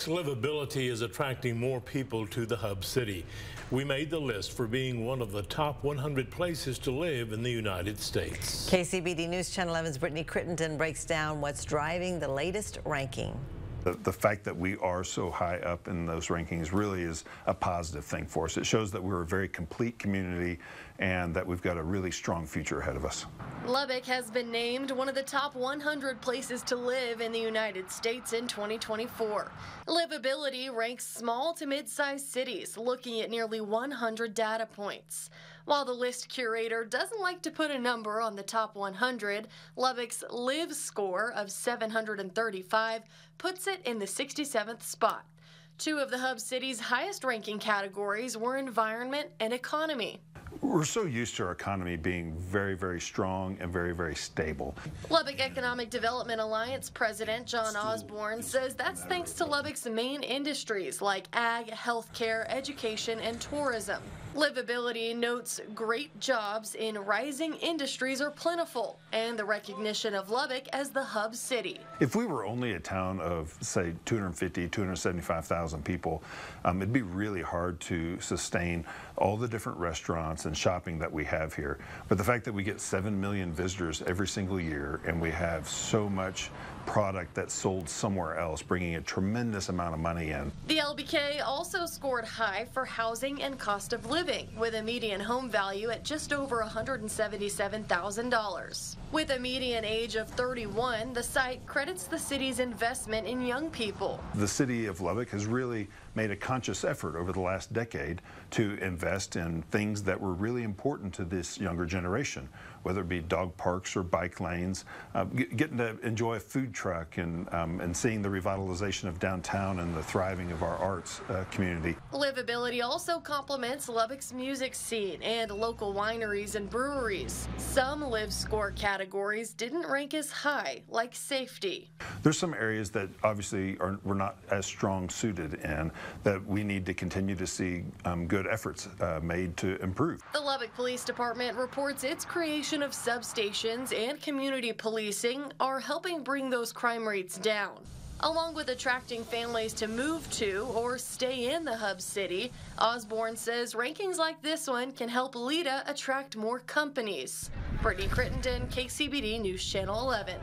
Livability is attracting more people to the hub city. We made the list for being one of the top 100 places to live in the United States. KCBD News Channel 11's Brittany Crittenden breaks down what's driving the latest ranking. The, the, fact that we are so high up in those rankings really is a positive thing for us. It shows that we're a very complete community and that we've got a really strong future ahead of us. Lubbock has been named one of the top 100 places to live in the United States in 2024. Livability ranks small to mid-sized cities, looking at nearly 100 data points. While the list curator doesn't like to put a number on the top 100, Lubbock's LivScore of 735 puts it in the 67th spot. Two of the hub city's highest ranking categories were environment and economy. We're so used to our economy being very, very strong and very, very stable. Lubbock Economic Development Alliance President John Osborne says that's thanks to Lubbock's main industries like ag, healthcare, education, and tourism. Livability notes great jobs in rising industries are plentiful and the recognition of Lubbock as the hub city. If we were only a town of, say, 250, 275,000 people, um, it'd be really hard to sustain all the different restaurants and shopping that we have here. But the fact that we get 7 million visitors every single year and we have so much product that's sold somewhere else, bringing a tremendous amount of money in. The LBK also scored high for housing and cost of living, with a median home value at just over $177,000. With a median age of 31, the site credits the city's investment in young people. The city of Lubbock has really made a conscious effort over the last decade to invest in things that were really important to this younger generation, whether it be dog parks or bike lanes, uh, getting to enjoy a food truck and, um, and seeing the revitalization of downtown and the thriving of our arts uh, community. Livability also compliments Lubbock's music scene and local wineries and breweries. Some LivScore categories didn't rank as high, like safety. There's some areas that obviously are, we're not as strong suited in that we need to continue to see um, good efforts uh, made to improve. The Lubbock Police Department reports its creation of substations and community policing are helping bring those crime rates down. Along with attracting families to move to or stay in the hub city, Osborne says rankings like this one can help LEDA attract more companies. Brittany Crittenden, KCBD News Channel 11.